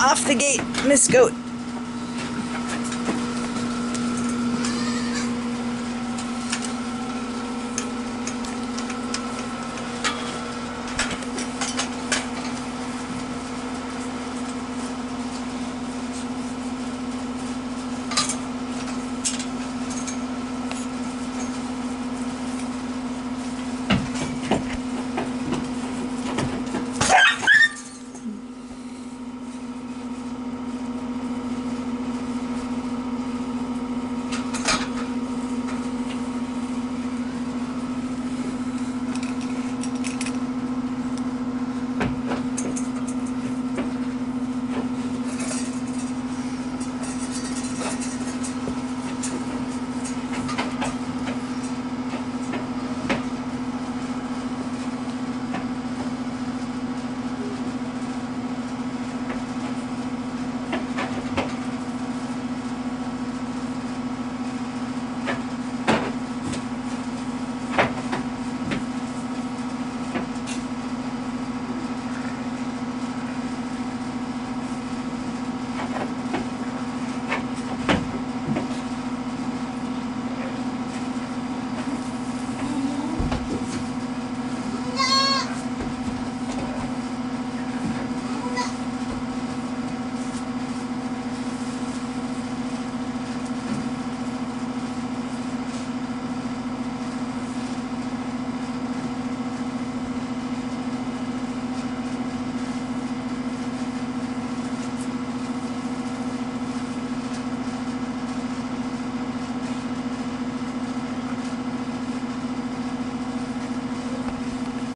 off the gate, Miss Goat.